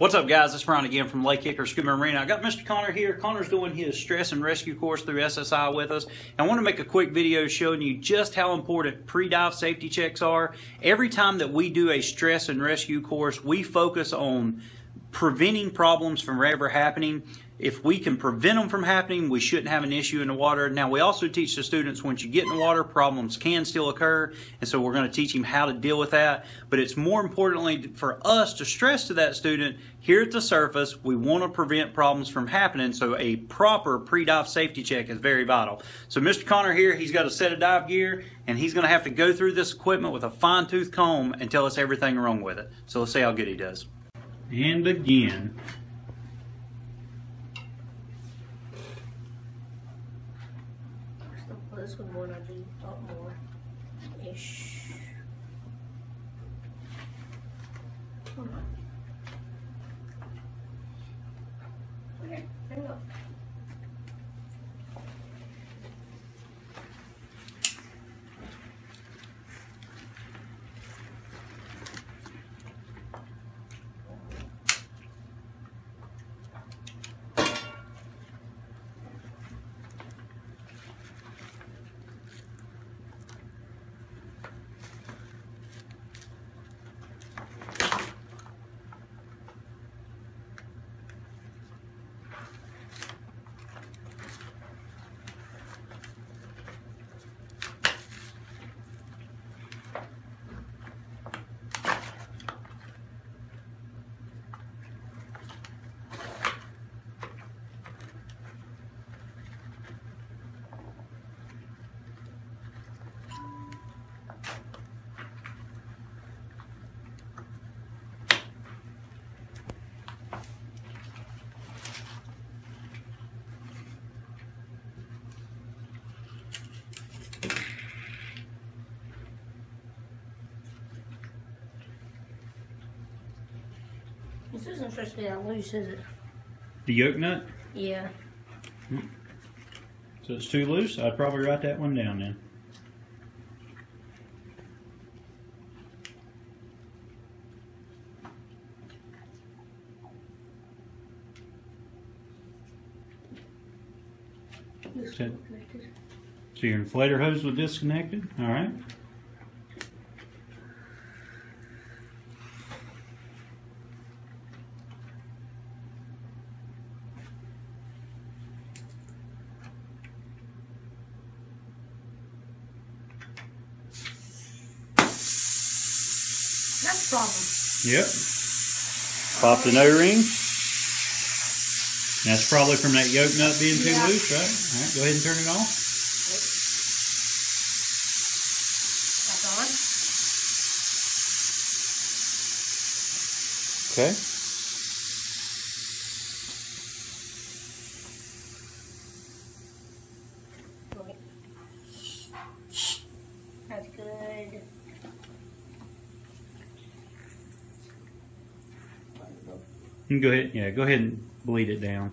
What's up, guys? It's Bryan again from Lake Hickory Scuba Marina. I got Mr. Connor here. Connor's doing his stress and rescue course through SSI with us. I want to make a quick video showing you just how important pre-dive safety checks are. Every time that we do a stress and rescue course, we focus on preventing problems from ever happening. If we can prevent them from happening, we shouldn't have an issue in the water. Now, we also teach the students once you get in the water, problems can still occur, and so we're going to teach them how to deal with that. But it's more importantly for us to stress to that student here at the surface, we want to prevent problems from happening, so a proper pre-dive safety check is very vital. So, Mr. Connor here, he's got a set of dive gear, and he's going to have to go through this equipment with a fine-tooth comb and tell us everything wrong with it. So, let's see how good he does. And again. This more, I do a lot more. Ish. Supposed to be that loose, is it? The yoke nut? Yeah. So it's too loose? I'd probably write that one down then. This Okay. one connected. So your inflator hose was disconnected? All right. Problem. Yep. Popped the O-ring. That's probably from that yoke nut being too Yeah. loose, right? All right, go ahead and turn it off. That's on. Okay. Right. That's good. You can go ahead, yeah, go ahead and bleed it down.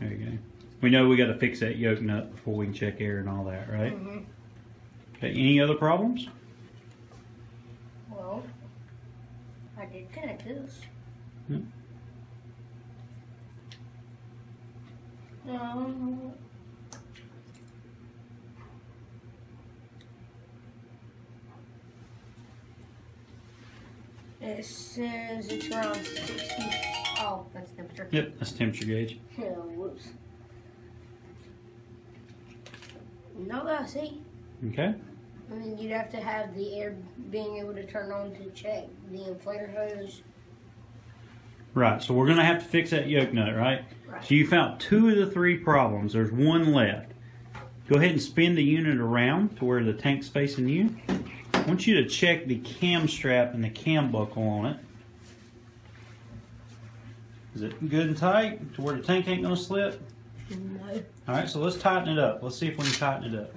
There you go. We know we got to fix that yoke nut before we can check air and all that, right? Mhm. Okay, any other problems? Well, I did connect this. Hmm. Um, it says it's around 60. Oh, that's temperature. Yep, that's temperature gauge. Yeah, whoops. No, I see. Okay. I mean, you'd have to have the air being able to turn on to check the inflator hose. Right, so we're going to have to fix that yoke nut, right? Right. So you found two of the three problems. There's one left. Go ahead and spin the unit around to where the tank's facing you. I want you to check the cam strap and the cam buckle on it. Is it good and tight to where the tank ain't going to slip? No. All right, so let's tighten it up. Let's see if we can tighten it up.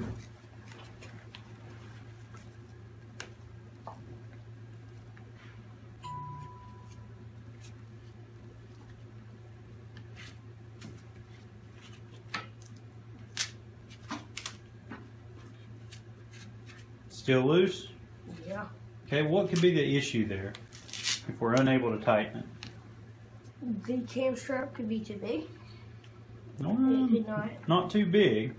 Still loose? Okay, what could be the issue there? if we're unable to tighten it? The cam strap could be too big. No, not. not too big.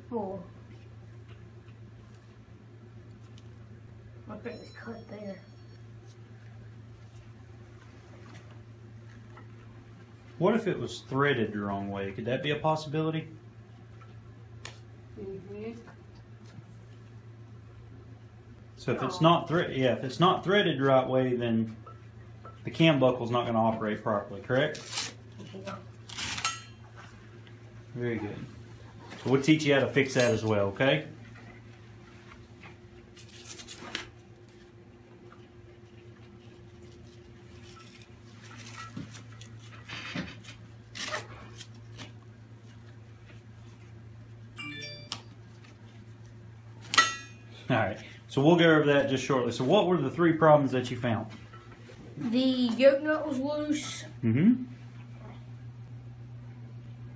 I it's cut there. What if it was threaded the wrong way? Could that be a possibility? Mm-hmm. So if it's not thread, yeah, if it's not threaded the right way, then the cam buckle's not going to operate properly. Correct? Very good. So we'll teach you how to fix that as well. Okay? All right. So we'll go over that just shortly. So what were the three problems that you found? The yoke nut was loose. Mm-hmm.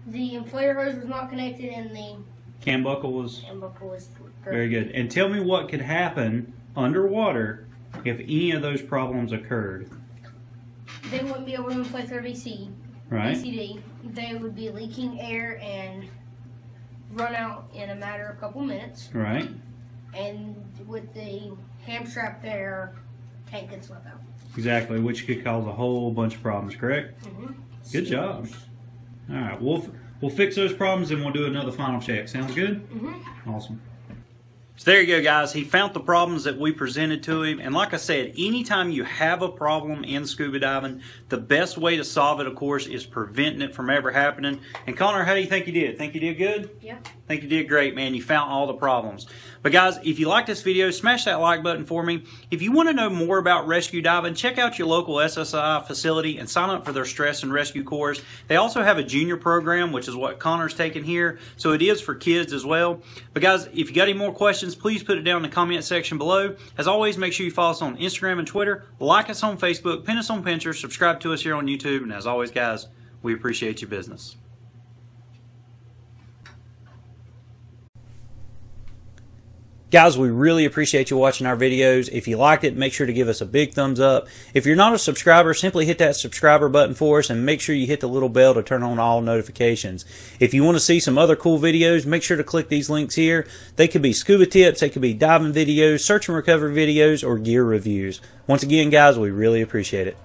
The inflator hose was not connected, and the Cam buckle was cam buckle was very good. And tell me what could happen underwater if any of those problems occurred. They wouldn't be able to inflate their BC. Right? BCD. They would be leaking air and run out in a matter of a couple minutes. Right? And with the cam strap there, tank could slip out. Exactly, which could cause a whole bunch of problems, correct? Mm-hmm. Good job. All right, we'll we'll fix those problems and we'll do another final check. Sounds good? Mm-hmm. Awesome. So there you go, guys. He found the problems that we presented to him. And like I said, anytime you have a problem in scuba diving, the best way to solve it, of course, is preventing it from ever happening. And Connor, how do you think you did? Think you did good? Yeah. think you did great, man. You found all the problems. But guys, if you like this video, smash that like button for me. If you want to know more about rescue diving, check out your local SSI facility and sign up for their stress and rescue course. They also have a junior program, which is what Connor's taking here. So it is for kids as well. But guys, if you got any more questions, please put it down in the comment section below. As always, make sure you follow us on Instagram and Twitter, like us on Facebook, pin us on Pinterest, subscribe to us here on YouTube. And as always, guys, we appreciate your business. Guys, we really appreciate you watching our videos. If you liked it, make sure to give us a big thumbs up. If you're not a subscriber, simply hit that subscriber button for us and make sure you hit the little bell to turn on all notifications. If you want to see some other cool videos, make sure to click these links here. They could be scuba tips, they could be diving videos, search and recovery videos, or gear reviews. Once again, guys, we really appreciate it.